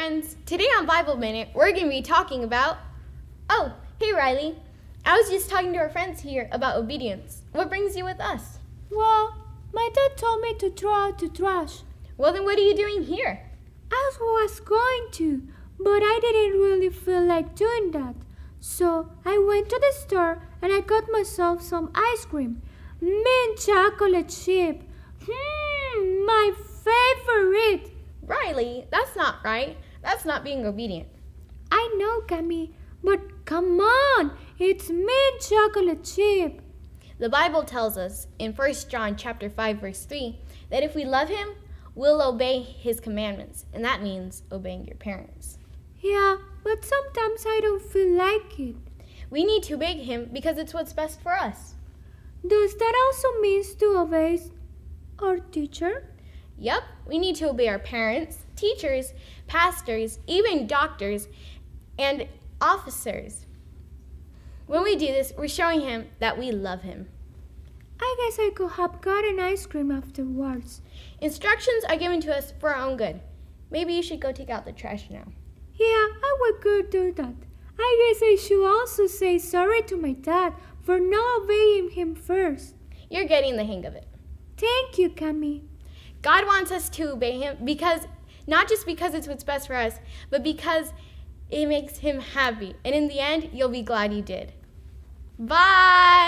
Today on Bible Minute, we're going to be talking about. Oh, hey Riley. I was just talking to our friends here about obedience. What brings you with us? Well, my dad told me to throw out the trash. Well, then what are you doing here? I was going to, but I didn't really feel like doing that. So I went to the store and I got myself some ice cream. Mint chocolate chip. Hmm, my favorite. Riley, that's not right. That's not being obedient. I know, Cami, but come on, it's mint chocolate chip. The Bible tells us in 1 John chapter 5 verse 3 that if we love him, we'll obey his commandments, and that means obeying your parents. Yeah, but sometimes I don't feel like it. We need to obey him because it's what's best for us. Does that also mean to obey our teacher? Yep, we need to obey our parents, teachers, pastors, even doctors, and officers. When we do this, we're showing him that we love him. I guess I could have gotten ice cream afterwards. Instructions are given to us for our own good. Maybe you should go take out the trash now. Yeah, I would go do that. I guess I should also say sorry to my dad for not obeying him first. You're getting the hang of it. Thank you, Cami. God wants us to obey him because not just because it's what's best for us, but because it makes him happy. And in the end, you'll be glad you did. Bye.